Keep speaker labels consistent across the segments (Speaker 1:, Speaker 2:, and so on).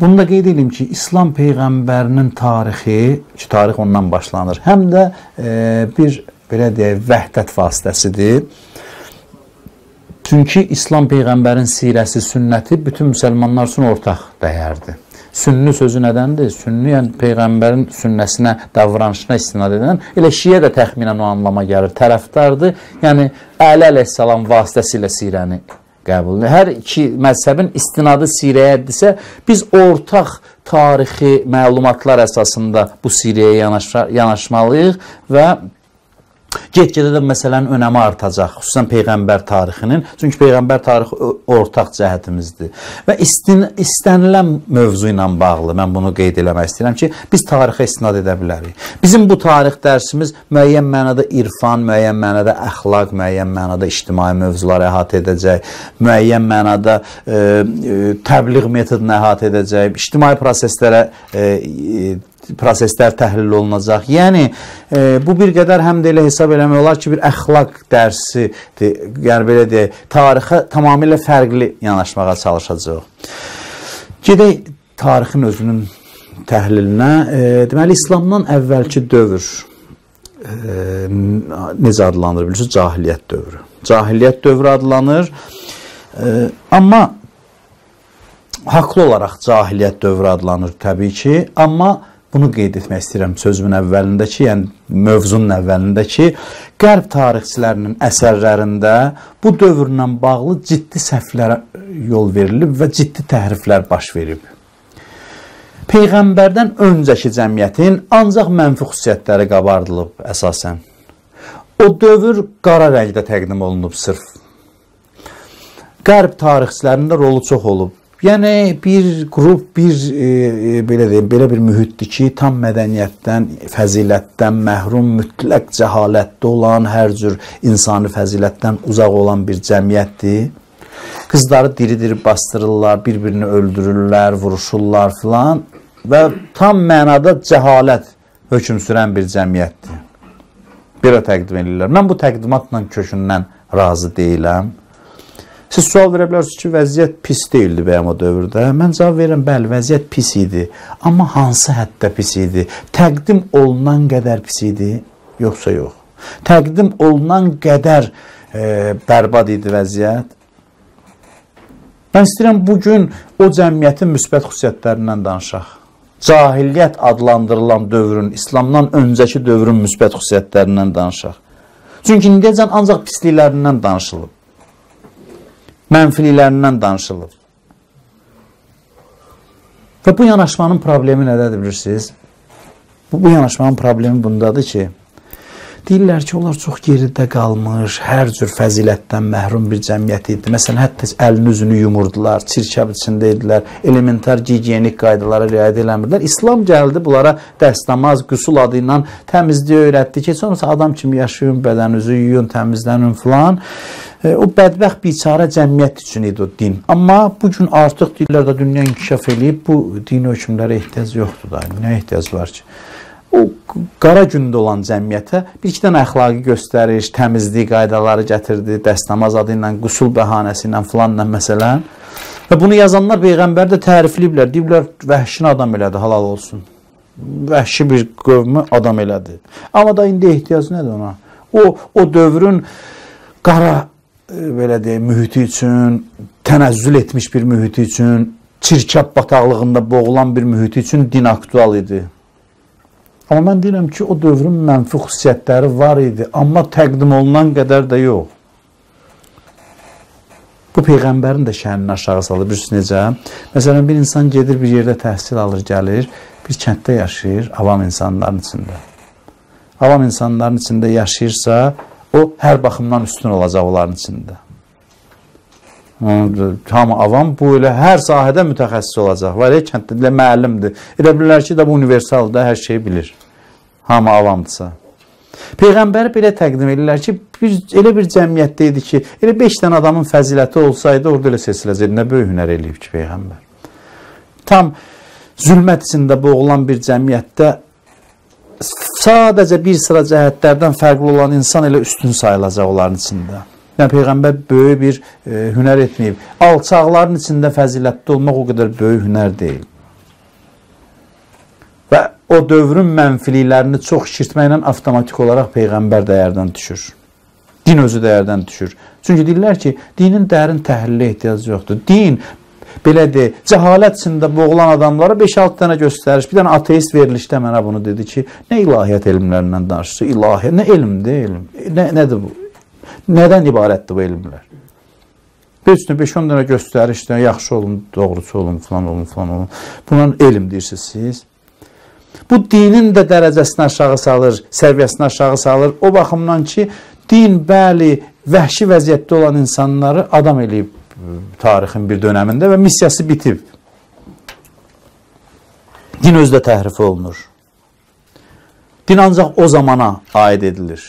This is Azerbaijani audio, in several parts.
Speaker 1: Bunu da qeyd edeyim ki, İslam peyğəmbərinin tarixi, ki, tarix ondan başlanır, həm də e, bir belə deyək, vəhdət vasitəsidir. Çünki İslam peyğəmbərin sirəsi, sünnəti bütün müsəlmanlar üçün ortaq dəyərdir. Sünni sözü nədəndir? Sünni yəni peyğəmbərin sünnəsinə, davranışına istinad edən, elə şiə də təxminən o anlama gəlir, tərəfdardır. Yəni Əli əleyhissalam vasitəsilə sirəni qəbul edir. Hər iki məzhəbin istinadı sirəyədirsə, biz ortaq tarixi məlumatlar əsasında bu sirəyə yanaşmalıyıq və Get-gedə də məsələnin önəmi artacaq, xüsusən peyğəmbər tarixinin. Çünki peyğəmbər tarixi ortaq cəhətimizdir. Və istin, istənilən mövzu ilə bağlı mən bunu qeyd eləmək istəyirəm ki, biz tarixə istinad edə bilərik. Bizim bu tarix dərsimiz müəyyən mənada irfan, müəyyən mənada əxlaq, müəyyən mənada ictimai mövzuları əhatə edəcək, müəyyən mənada e, e, təbliğ metodunu əhatə edəcək, ictimai proseslərə e, proseslər təhlil olunacaq. Yəni e, bu bir qədər həm də elə hesab eləmək olar ki, bir əxlaq dərsidir. Yəni belə deyək, tarixə tamamilə fərqli yanaşmağa çalışacağıq. Gedək tarixin özünün təhlilinə. E, deməli İslamdan əvvəlki dövr e, necə adlanır bilirsiniz? Cahiliyyət dövrü. Cahiliyyət dövrü adlanır. E, amma haqlı olaraq cahiliyyət dövrü adlanır təbii ki, amma Bunu qeyd etmək istəyirəm sözümün əvvəlində ki, yəni mövzunun əvvəlində ki, qərb tarixçilərinin əsərlərində bu dövrlə bağlı ciddi səhvlərə yol verilib və ciddi təhriflər baş verib. Peyğəmbərdən öncəki cəmiyyətin ancaq mənfi xüsusiyyətləri qabardılıb əsasən. O dövr qara rəngdə təqdim olunub sırf. Qərb tarixçilərində rolu çox olub. Yəni bir qrup, bir e, e, belə deyim, belə bir mühitdir ki, tam mədəniyyətdən, fəzilətdən məhrum, mütləq cəhalətdə olan, hər cür insani fəzilətdən uzaq olan bir cəmiyyətdir. Qızları diri-diri bastırırlar, bir-birini öldürürlər, vuruşurlar filan və tam mənada cəhalət hökm sürən bir cəmiyyətdir. Belə təqdim edirlər. Mən bu təqdimatla kökündən razı deyiləm. Siz sual verə bilərsiniz ki, vəziyyət pis deyildi bəyəm o dövrdə. Mən cavab verirəm, bəli, vəziyyət pis idi. Amma hansı həddə pis idi? Təqdim olunan qədər pis idi, yoxsa yox? Təqdim olunan qədər e, bərbad idi vəziyyət. Mən istəyirəm bugün o cəmiyyətin müsbət xüsusiyyətlərindən danışaq. Cahiliyyət adlandırılan dövrün, İslamdan öncəki dövrün müsbət xüsusiyyətlərindən danışaq. Çünki indiyəcən ancaq pisliklərindən danışılıb mənfililərindən danışılır. Və bu yanaşmanın problemi nədədir bilirsiniz? Bu, bu yanaşmanın problemi bundadır ki, deyirlər ki, onlar çox geridə qalmış, hər cür fəzilətdən məhrum bir cəmiyyət idi. Məsələn, hətta əlini üzünü yumurdular, çirkab içində idilər, elementar gigiyenik qaydalara riayət eləmirdilər. İslam gəldi bunlara dəstəmaz, qüsul adı ilə təmizliyi öyrətdi ki, sonrası adam kimi yaşayın, bədəninizi yuyun, təmizlənin filan. E, o bədbəxt biçara cəmiyyət üçün idi o din. Amma bu gün artıq deyirlər də dünya inkişaf eləyib, bu dini hökmlərə ehtiyac yoxdur da. Nə ehtiyac var ki? O qara gündə olan cəmiyyətə bir iki dənə əxlaqi göstəriş, təmizlik qaydaları gətirdi, dəstəmaz adı ilə, qüsul bəhanəsi ilə filanla məsələn. Və bunu yazanlar peyğəmbər də tərifləyiblər. Deyiblər vəhşini adam elədi, halal olsun. Vəhşi bir qövmü adam elədi. Amma da indi ehtiyac nədir ona? O o dövrün qara belə deyək, mühiti üçün, tənəzzül etmiş bir mühiti üçün, çirkab bataqlığında boğulan bir mühiti üçün din aktual idi. Amma mən deyirəm ki, o dövrün mənfi xüsusiyyətləri var idi, amma təqdim olunan qədər də yox. Bu Peyğəmbərin də şənini aşağı salır. Bilirsiniz necə? Məsələn, bir insan gedir bir yerdə təhsil alır, gəlir, bir kənddə yaşayır, avam insanların içində. Avam insanların içində yaşayırsa, o hər baxımdan üstün olacaq onların içində. Tam avam bu elə hər sahədə mütəxəssis olacaq. Var ya kənddə elə müəllimdir. Elə bilirlər ki, də bu universaldır, hər şeyi bilir. Hamı avamdırsa. Peyğəmbəri belə təqdim edirlər ki, bir, elə bir cəmiyyətdə idi ki, elə 5 dənə adamın fəziləti olsaydı, orada elə seçiləcəkdi. Nə böyük hünər eləyib ki, Peyğəmbər. Tam zülmət içində boğulan bir cəmiyyətdə sadəcə bir sıra cəhətlərdən fərqli olan insan elə üstün sayılacaq onların içində. Yəni peyğəmbər böyük bir e, hünər etməyib. Alçaqların içində fəzilətli olmaq o qədər böyük hünər deyil. Və o dövrün mənfiliklərini çox şişirtməklə avtomatik olaraq Peyğəmbər dəyərdən düşür. Din özü dəyərdən düşür. Çünki deyirlər ki, dinin dərin təhlilə ehtiyac yoxdur. Din belə de, cəhalət içində boğulan adamlara 5-6 dənə göstəriş, bir dənə ateist verilişdə mənə bunu dedi ki, nə ilahiyyat elmlərindən danışır, ilahiyyat, nə elmdir, elm, nə, nədir bu? Nədən ibarətdir bu elmlər? Bir üstünə 5-10 dənə göstərişdə, yaxşı olun, doğrusu olun, falan olun, falan olun. Bunun elm deyirsiniz siz. Bu dinin də dərəcəsini aşağı salır, səviyyəsini aşağı salır. O baxımdan ki, din bəli, vəhşi vəziyyətdə olan insanları adam eləyib tarixin bir dönəmində və missiyası bitib. Din özdə təhrif olunur. Din ancaq o zamana aid edilir.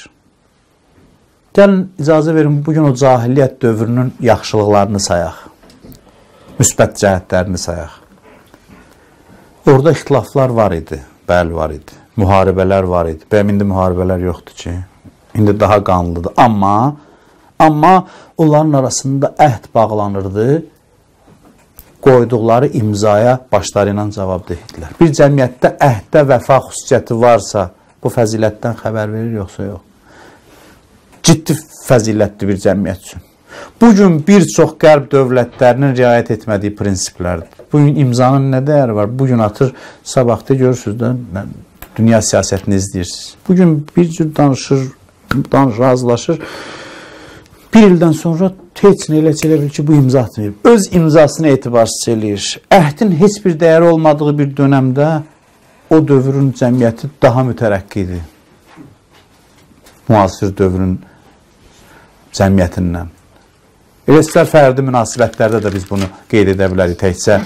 Speaker 1: Gəlin, icazə verin, bugün o cahiliyyət dövrünün yaxşılıqlarını sayaq. Müsbət cəhətlərini sayaq. Orada ixtilaflar var idi. Bəli, var idi. Müharibələr var idi. Bəyəm indi müharibələr yoxdur ki? İndi daha qanlıdır. Amma Amma onların arasında əhd bağlanırdı. Qoyduqları imzaya başları ilə cavab deyirdilər. Bir cəmiyyətdə əhdə vəfa xüsusiyyəti varsa, bu fəzilətdən xəbər verir yoxsa yox? Ciddi fəzilətli bir cəmiyyət üçün. Bugün bir çox qərb dövlətlərinin riayət etmədiyi prinsiplərdir. Bugün imzanın nə dəyəri var? Bugün atır, sabahda görürsünüz də dünya siyasətini izləyirsiniz. Bugün bir cür danışır, danışır, razılaşır. Bir ildən sonra nə elə elə bil ki, bu imza atmayıb. Öz imzasını etibarsız eləyir. Əhdin heç bir dəyəri olmadığı bir dönəmdə o dövrün cəmiyyəti daha mütərəqqi idi. Müasir dövrün cəmiyyətindən. Elə istər fərdi münasibətlərdə də biz bunu qeyd edə bilərik. Təkcə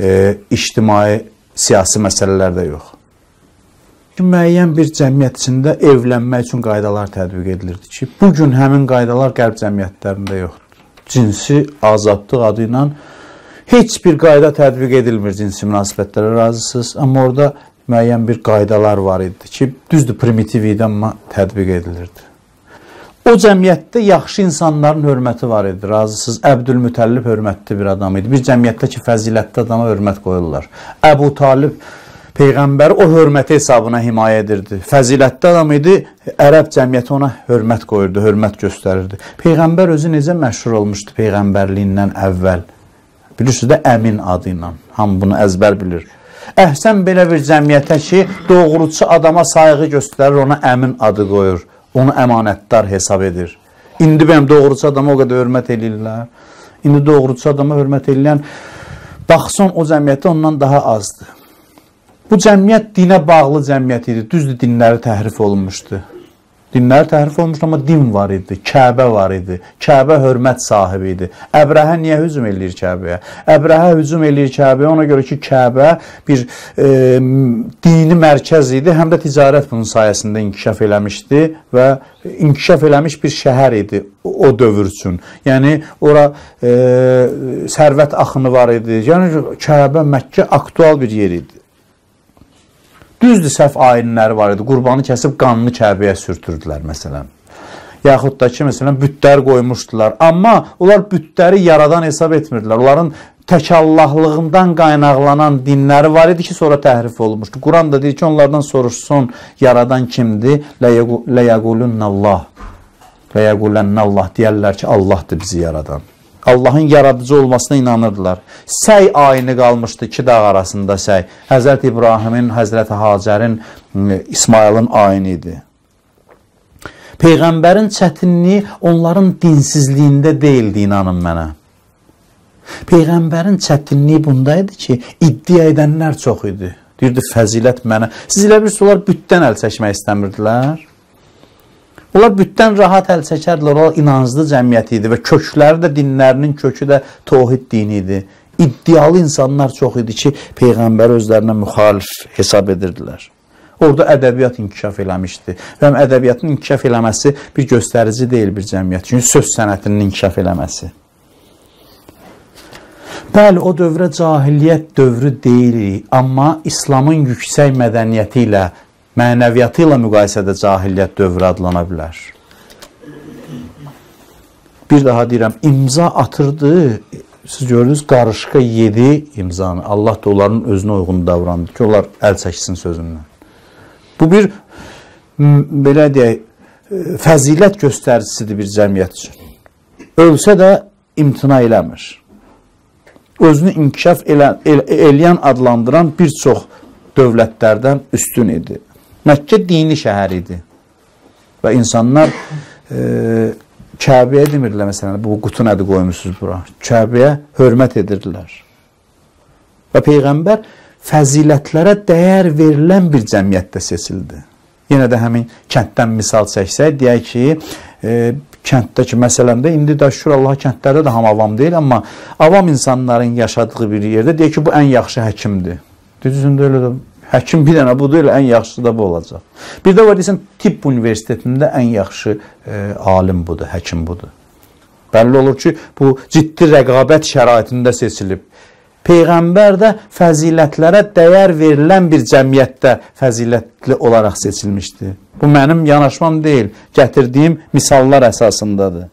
Speaker 1: e, ictimai, siyasi məsələlərdə yox ki, müəyyən bir cəmiyyət içində evlənmək üçün qaydalar tətbiq edilirdi ki, bu gün həmin qaydalar qərb cəmiyyətlərində yoxdur. Cinsi azadlıq adı ilə heç bir qayda tətbiq edilmir cinsi münasibətlərə razısınız, amma orada müəyyən bir qaydalar var idi ki, düzdür primitiv idi, amma tətbiq edilirdi. O cəmiyyətdə yaxşı insanların hörməti var idi. Razısınız? Əbdülmütəllib hörmətli bir adam idi. Bir cəmiyyətdə ki, fəzilətli adama hörmət qoyurlar. Əbu Talib Peyğəmbər o hörməti hesabına himayə edirdi. Fəzilətli adam idi, ərəb cəmiyyəti ona hörmət qoyurdu, hörmət göstərirdi. Peyğəmbər özü necə məşhur olmuşdu peyğəmbərliyindən əvvəl? Bilirsiniz də Əmin adı ilə. Hamı bunu əzbər bilir. Əhsən belə bir cəmiyyətə ki, doğrucu adama sayğı göstərir, ona Əmin adı qoyur. Onu əmanətdar hesab edir. İndi benim doğrucu adama o qədər hörmət eləyirlər. İndi doğrucu adama hörmət eləyən baxsın o cəmiyyətdə ondan daha azdır. Bu cəmiyyət dinə bağlı cəmiyyət idi. Düzdür, dinləri təhrif olunmuşdu. Dinləri təhrif olmuşdu, amma din var idi, Kəbə var idi. Kəbə hörmət sahibi idi. Əbrəhə niyə hücum eləyir Kəbəyə? Əbrəhə hücum eləyir Kəbəyə ona görə ki, Kəbə bir e, dini mərkəz idi, həm də ticarət bunun sayəsində inkişaf eləmişdi və inkişaf eləmiş bir şəhər idi o dövr üçün. Yəni ora e, sərvət axını var idi. Yəni Kəbə Məkkə aktual bir yer idi. Düzdür, səhv ayinləri var idi. Qurbanı kəsib qanını Kəbəyə sürtürdülər məsələn. Yaxud da ki, məsələn, bütlər qoymuşdular. Amma onlar bütləri yaradan hesab etmirdilər. Onların təkallahlığından qaynaqlanan dinləri var idi ki, sonra təhrif olunmuşdu. Quran da deyir ki, onlardan soruşsun, yaradan kimdir? Ləyəqulunnallah. Ləyəqulənnallah deyərlər ki, Allahdır bizi yaradan. Allahın yaradıcı olmasına inanırdılar. Səy ayini qalmışdı iki dağ arasında səy. Həzrət İbrahimin, Həzrət Hacərin, İsmailin ayini idi. Peyğəmbərin çətinliyi onların dinsizliyində deyildi, inanın mənə. Peyğəmbərin çətinliyi bundaydı ki, iddia edənlər çox idi. Deyirdi, fəzilət mənə. Siz elə bilirsiniz, onlar bütdən əl çəkmək istəmirdilər. Onlar bütdən rahat əl çəkərdilər. O inanclı cəmiyyət idi və kökləri də dinlərinin kökü də tohid dini idi. İddialı insanlar çox idi ki, peyğəmbər özlərinə müxalif hesab edirdilər. Orada ədəbiyyat inkişaf eləmişdi. Və ədəbiyyatın inkişaf eləməsi bir göstərici deyil bir cəmiyyət. Çünki söz sənətinin inkişaf eləməsi. Bəli, o dövrə cahiliyyət dövrü deyilik, amma İslamın yüksək mədəniyyəti ilə mənəviyyatı ilə müqayisədə cahiliyyət dövrü adlana bilər. Bir daha deyirəm, imza atırdı, siz gördünüz qarışqa 7 imzanı. Allah da onların özünə uyğun davrandı ki, onlar əl çəksin sözündən. Bu bir belə deyək, fəzilət göstəricisidir bir cəmiyyət üçün. Ölsə də imtina eləmir. Özünü inkişaf elən, el, eləyən adlandıran bir çox dövlətlərdən üstün idi. Məkkə dini şəhər idi. Və insanlar e, Kəbəyə demirlər məsələn, bu qutu nədir qoymusunuz bura? Kəbəyə hörmət edirdilər. Və Peyğəmbər fəzilətlərə dəyər verilən bir cəmiyyətdə seçildi. Yenə də həmin kənddən misal çəksək, deyək ki, e, kənddəki məsələndə indi də şükür Allah kəndlərdə də ham avam deyil, amma avam insanların yaşadığı bir yerdə deyək ki, bu ən yaxşı həkimdir. Düzündə elə də Həkim bir dənə budur, elə ən yaxşısı da bu olacaq. Bir də var desən, tibb universitetində ən yaxşı e, alim budur, həkim budur. Bəlli olur ki, bu ciddi rəqabət şəraitində seçilib. Peyğəmbər də fəzilətlərə dəyər verilən bir cəmiyyətdə fəzilətli olaraq seçilmişdi. Bu mənim yanaşmam deyil, gətirdiyim misallar əsasındadır.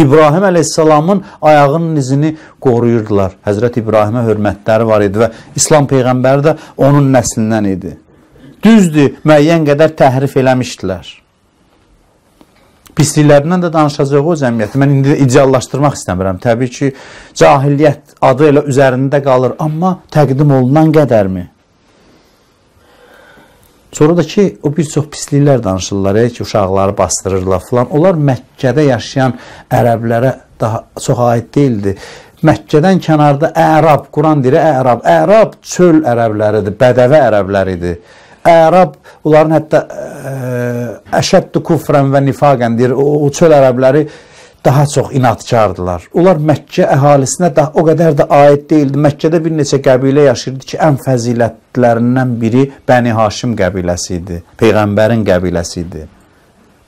Speaker 1: İbrahim əleyhissalamın ayağının izini qoruyurdular. Həzrət İbrahimə hörmətləri var idi və İslam peyğəmbəri də onun nəslindən idi. Düzdür, müəyyən qədər təhrif eləmişdilər. Pisliklərindən də danışacaq o cəmiyyəti. Mən indi ideallaşdırmaq istəmirəm. Təbii ki, cahiliyyət adı elə üzərində qalır, amma təqdim olunan qədərmi? Sonra da ki, o bir çox pisliklər danışırlar, e, ki, uşaqları bastırırlar filan. Onlar Məkkədə yaşayan ərəblərə daha çox aid deyildi. Məkkədən kənarda Ərab, Quran deyir, Ərab. Ərab çöl ərəbləridir, bədəvi ərəbləridir. Ərab onların hətta əşəddu kufrən və nifaqən deyir. O, o çöl ərəbləri daha çox inadkardılar. Onlar Məkkə əhalisinə də o qədər də aid deyildi. Məkkədə bir neçə qəbilə yaşayırdı ki, ən fəzilətlərindən biri Bəni Haşim qəbiləsi idi. Peyğəmbərin qəbiləsi idi.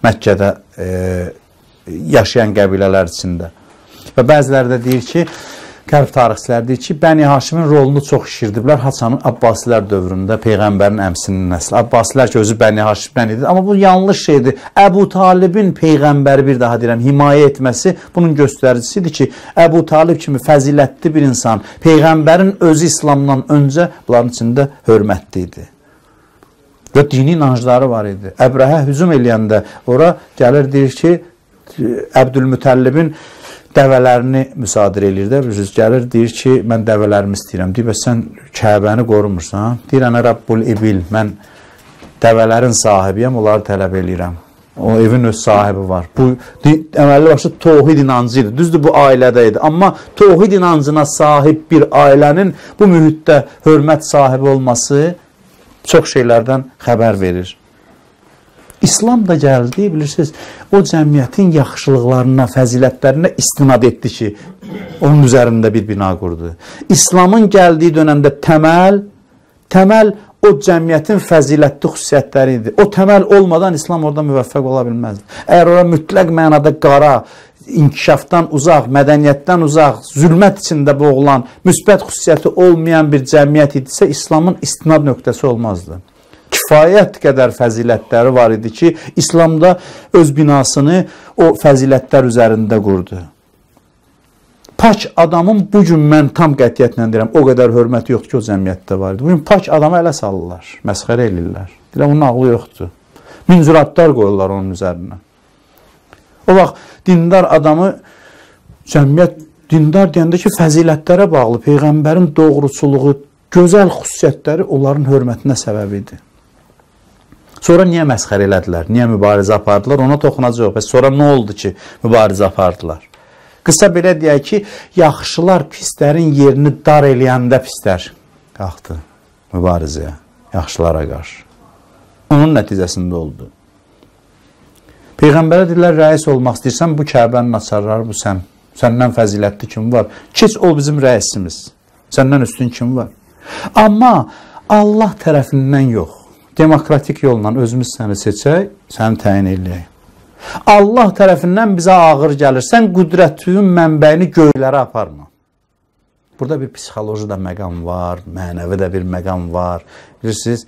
Speaker 1: Məkkədə e, yaşayan qəbilələr içində. Və bəziləri də deyir ki, Qərb tarixçiləri deyir ki, Bəni Haşimin rolunu çox şişirdiblər Haçanın Abbasilər dövründə Peyğəmbərin əmsinin nəsli. Abbasilər ki, özü Bəni Haşimdən idi. Amma bu yanlış şeydir. Əbu Talibin Peyğəmbəri bir daha deyirəm, himayə etməsi bunun göstəricisidir ki, Əbu Talib kimi fəzilətli bir insan Peyğəmbərin özü İslamdan öncə bunların içində hörmətli idi. Və dini inancları var idi. Əbrəhə hücum eləyəndə ora gəlir deyir ki, Əbdülmütəllibin dəvələrini müsadirə eləyir də, bilirsiniz, gəlir, deyir ki, mən dəvələrimi istəyirəm. Deyir, bəs sən Kəbəni qorumursan? Deyir, ana Rabbul İbil, mən dəvələrin sahibiyəm, onları tələb eləyirəm. O evin öz sahibi var. Bu əməlli başlı tohid inancı idi. Düzdür, bu ailədə idi. Amma tohid inancına sahib bir ailənin bu mühitdə hörmət sahibi olması çox şeylərdən xəbər verir. İslam da gəldi, bilirsiniz, o cəmiyyətin yaxşılıqlarına, fəzilətlərinə istinad etdi ki, onun üzərində bir bina qurdu. İslamın gəldiyi dönəmdə təməl, təməl o cəmiyyətin fəzilətli xüsusiyyətləri idi. O təməl olmadan İslam orada müvəffəq ola bilməzdi. Əgər ora mütləq mənada qara, inkişafdan uzaq, mədəniyyətdən uzaq, zülmət içində boğulan, müsbət xüsusiyyəti olmayan bir cəmiyyət idisə, İslamın istinad nöqtəsi olmazdı kifayət qədər fəzilətləri var idi ki, İslamda öz binasını o fəzilətlər üzərində qurdu. Pak adamın bu gün mən tam qətiyyətlə deyirəm, o qədər hörməti yoxdur ki, o cəmiyyətdə var idi. Bu gün pak adamı ələ salırlar, məsxərə eləyirlər. Deyirlər, onun ağlı yoxdur. Minzuratlar qoyurlar onun üzərinə. O vaxt dindar adamı cəmiyyət dindar deyəndə ki, fəzilətlərə bağlı, peyğəmbərin doğruçuluğu, gözəl xüsusiyyətləri onların hörmətinə səbəb idi. Sonra niyə məsxər elədilər? Niyə mübarizə apardılar? Ona toxunacaq. Bəs sonra nə oldu ki, mübarizə apardılar? Qısa belə deyək ki, yaxşılar pislərin yerini dar eləyəndə pislər qalxdı mübarizəyə, yaxşılara qarşı. Onun nəticəsində oldu. Peyğəmbərə dedilər, rəis olmaq istəyirsən, bu Kəbənin açarları bu sən. Səndən fəzilətli kim var? Keç ol bizim rəisimiz. Səndən üstün kim var? Amma Allah tərəfindən yox demokratik yolla özümüz səni seçək, səni təyin eləyək. Allah tərəfindən bizə ağır gəlir. Sən qüdrətin mənbəyini göylərə aparma. Burada bir psixoloji da məqam var, mənəvi də bir məqam var. Bilirsiniz,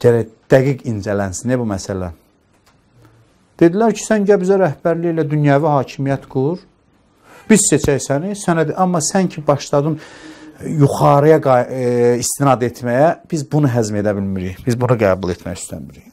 Speaker 1: gərək dəqiq incələnsin bu məsələ. Dedilər ki, sən gəl bizə rəhbərlik ilə dünyəvi hakimiyyət qur. Biz seçək səni, sənəd amma sən ki başladın yuxarıya e, istinad etməyə biz bunu həzm edə bilmirik. Biz bunu qəbul etmək istəmirik.